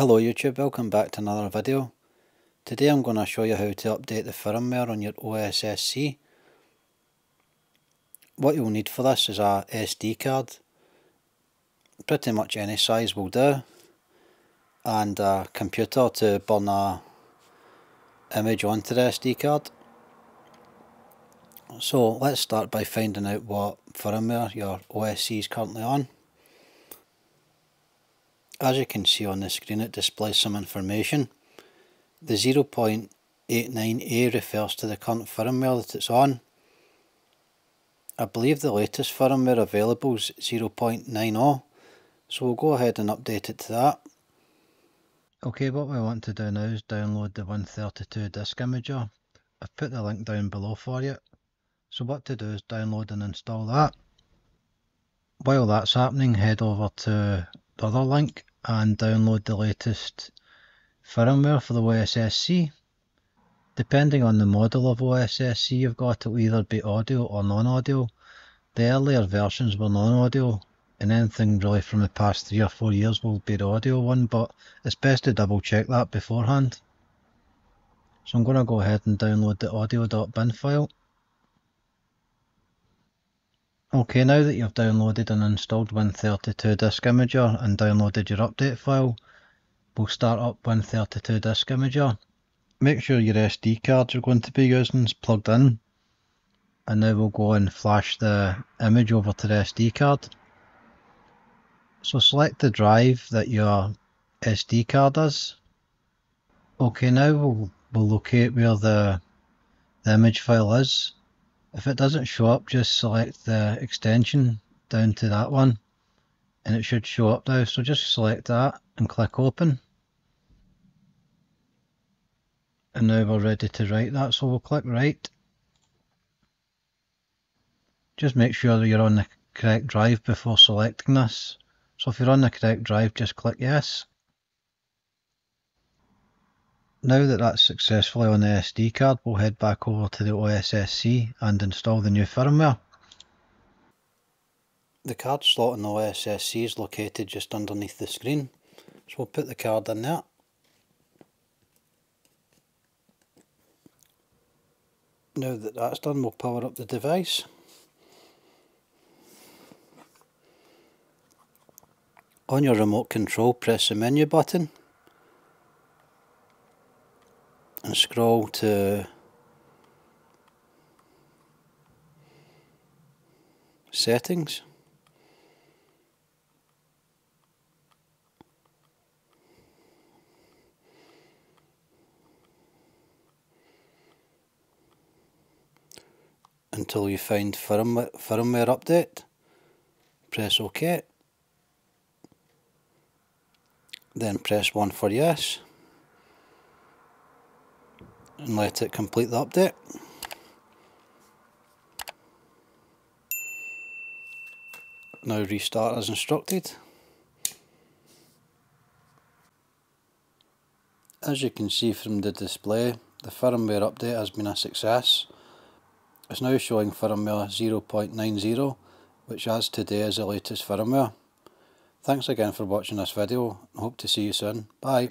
Hello YouTube, welcome back to another video. Today I'm going to show you how to update the firmware on your OSSC. What you'll need for this is a SD card, pretty much any size will do, and a computer to burn a image onto the SD card. So let's start by finding out what firmware your OSSC is currently on. As you can see on the screen it displays some information. The 0.89A refers to the current firmware that it's on. I believe the latest firmware available is 0.90 so we'll go ahead and update it to that. Okay what we want to do now is download the Win32 disk imager. I've put the link down below for you. So what to do is download and install that. While that's happening head over to the other link and download the latest firmware for the OSSC. Depending on the model of OSSC you've got, it will either be audio or non-audio. The earlier versions were non-audio, and anything really from the past three or four years will be the audio one, but it's best to double check that beforehand. So I'm going to go ahead and download the audio.bin file. Okay, now that you've downloaded and installed Win32 Disk Imager and downloaded your update file, we'll start up Win32 Disk Imager. Make sure your SD card you're going to be using is plugged in. And now we'll go and flash the image over to the SD card. So select the drive that your SD card is. Okay, now we'll, we'll locate where the, the image file is if it doesn't show up, just select the extension down to that one and it should show up now. So just select that and click open. And now we're ready to write that, so we'll click write. Just make sure that you're on the correct drive before selecting this. So if you're on the correct drive, just click yes. Now that that's successfully on the SD card, we'll head back over to the OSSC and install the new firmware. The card slot in the OSSC is located just underneath the screen, so we'll put the card in there. Now that that's done, we'll power up the device. On your remote control, press the menu button and scroll to settings. Until you find firmware, firmware update press OK. Then press 1 for yes and let it complete the update. Now restart as instructed. As you can see from the display, the firmware update has been a success. It's now showing firmware 0.90, which as today is the latest firmware. Thanks again for watching this video, hope to see you soon. Bye.